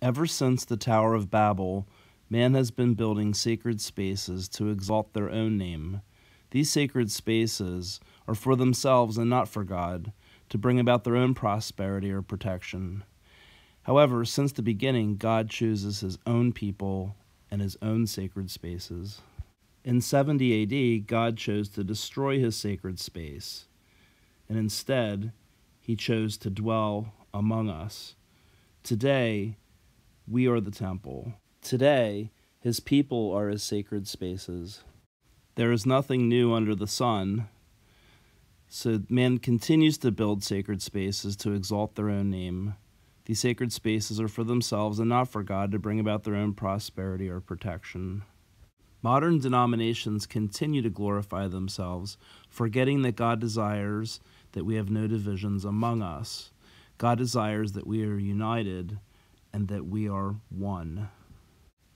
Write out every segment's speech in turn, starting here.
Ever since the Tower of Babel, man has been building sacred spaces to exalt their own name. These sacred spaces are for themselves and not for God, to bring about their own prosperity or protection. However, since the beginning, God chooses his own people and his own sacred spaces. In 70 AD, God chose to destroy his sacred space, and instead, he chose to dwell among us. Today, we are the temple. Today, his people are his sacred spaces. There is nothing new under the sun, so man continues to build sacred spaces to exalt their own name. These sacred spaces are for themselves and not for God to bring about their own prosperity or protection. Modern denominations continue to glorify themselves, forgetting that God desires that we have no divisions among us. God desires that we are united and that we are one.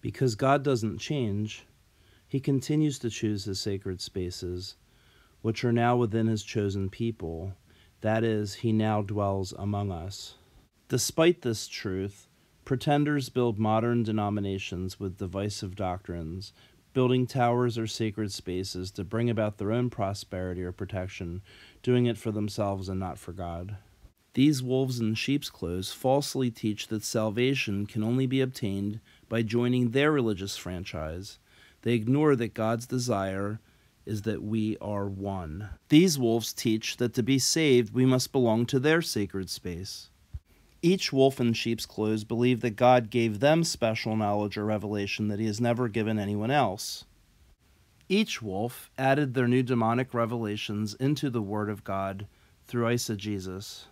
Because God doesn't change, He continues to choose His sacred spaces, which are now within His chosen people. That is, He now dwells among us. Despite this truth, pretenders build modern denominations with divisive doctrines building towers or sacred spaces to bring about their own prosperity or protection, doing it for themselves and not for God. These wolves in sheep's clothes falsely teach that salvation can only be obtained by joining their religious franchise. They ignore that God's desire is that we are one. These wolves teach that to be saved, we must belong to their sacred space. Each wolf in sheep's clothes believed that God gave them special knowledge or revelation that he has never given anyone else. Each wolf added their new demonic revelations into the Word of God through eisegesis.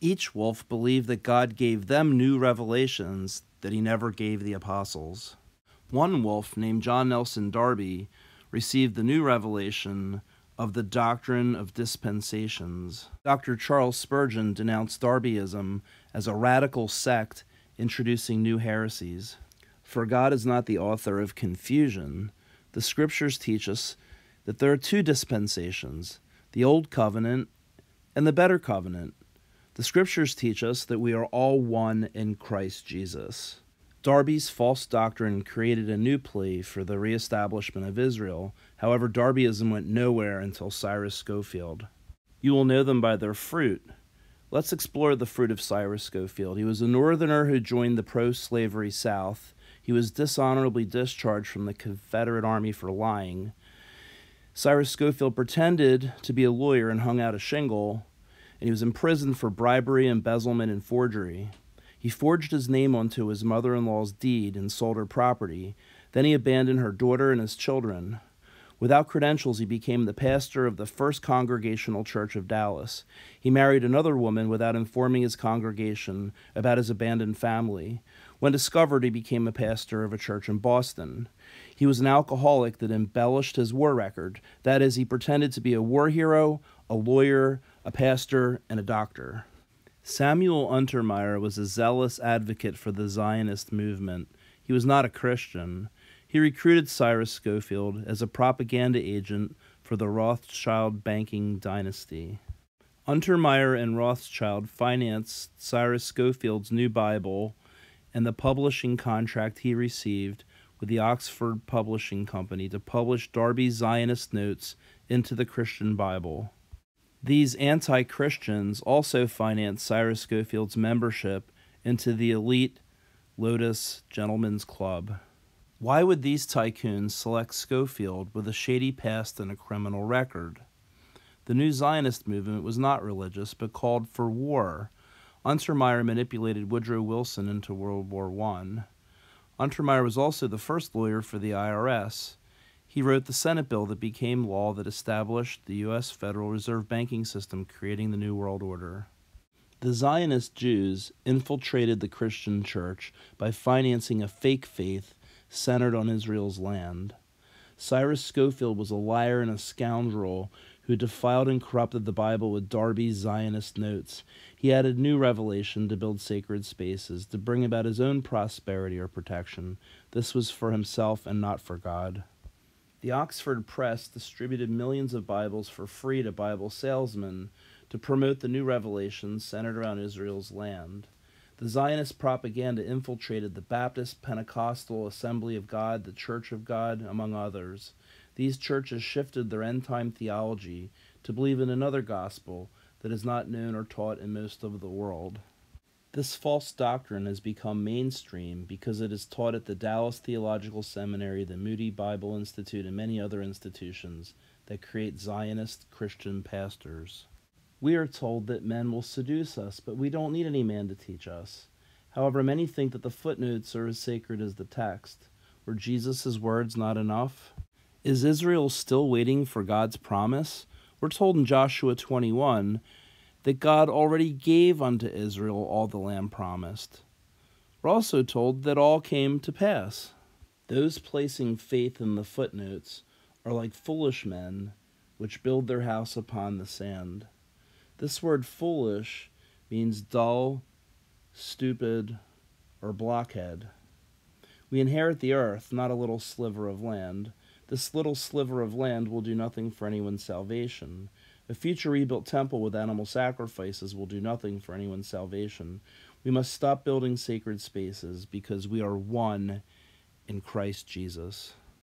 Each wolf believed that God gave them new revelations that he never gave the apostles. One wolf, named John Nelson Darby, received the new revelation of the doctrine of dispensations. Dr. Charles Spurgeon denounced Darbyism as a radical sect introducing new heresies. For God is not the author of confusion. The scriptures teach us that there are two dispensations the Old Covenant and the Better Covenant. The scriptures teach us that we are all one in Christ Jesus. Darby's false doctrine created a new plea for the reestablishment of Israel. However, Darbyism went nowhere until Cyrus Scofield. You will know them by their fruit. Let's explore the fruit of Cyrus Scofield. He was a northerner who joined the pro slavery South. He was dishonorably discharged from the Confederate Army for lying. Cyrus Scofield pretended to be a lawyer and hung out a shingle, and he was imprisoned for bribery, embezzlement, and forgery. He forged his name onto his mother in law's deed and sold her property. Then he abandoned her daughter and his children. Without credentials, he became the pastor of the First Congregational Church of Dallas. He married another woman without informing his congregation about his abandoned family. When discovered, he became a pastor of a church in Boston. He was an alcoholic that embellished his war record. That is, he pretended to be a war hero, a lawyer, a pastor, and a doctor. Samuel Untermyer was a zealous advocate for the Zionist movement. He was not a Christian. He recruited Cyrus Scofield as a propaganda agent for the Rothschild banking dynasty. Untermyer and Rothschild financed Cyrus Scofield's new Bible and the publishing contract he received with the Oxford Publishing Company to publish Darby's Zionist notes into the Christian Bible. These anti Christians also financed Cyrus Scofield's membership into the elite Lotus Gentlemen's Club. Why would these tycoons select Scofield with a shady past and a criminal record? The new Zionist movement was not religious, but called for war. Untermyer manipulated Woodrow Wilson into World War I. Untermyer was also the first lawyer for the IRS. He wrote the Senate bill that became law that established the U.S. Federal Reserve banking system, creating the New World Order. The Zionist Jews infiltrated the Christian church by financing a fake faith centered on Israel's land. Cyrus Scofield was a liar and a scoundrel who defiled and corrupted the Bible with Darby's Zionist notes. He added new revelation to build sacred spaces, to bring about his own prosperity or protection. This was for himself and not for God. The Oxford Press distributed millions of Bibles for free to Bible salesmen to promote the new revelations centered around Israel's land. The Zionist propaganda infiltrated the Baptist, Pentecostal, Assembly of God, the Church of God, among others. These churches shifted their end time theology to believe in another gospel that is not known or taught in most of the world. This false doctrine has become mainstream because it is taught at the Dallas Theological Seminary, the Moody Bible Institute, and many other institutions that create Zionist Christian pastors. We are told that men will seduce us, but we don't need any man to teach us. However, many think that the footnotes are as sacred as the text. Were Jesus' words not enough? Is Israel still waiting for God's promise? We're told in Joshua 21 that God already gave unto Israel all the land promised. We're also told that all came to pass. Those placing faith in the footnotes are like foolish men which build their house upon the sand. This word foolish means dull, stupid, or blockhead. We inherit the earth, not a little sliver of land. This little sliver of land will do nothing for anyone's salvation. A future rebuilt temple with animal sacrifices will do nothing for anyone's salvation. We must stop building sacred spaces because we are one in Christ Jesus.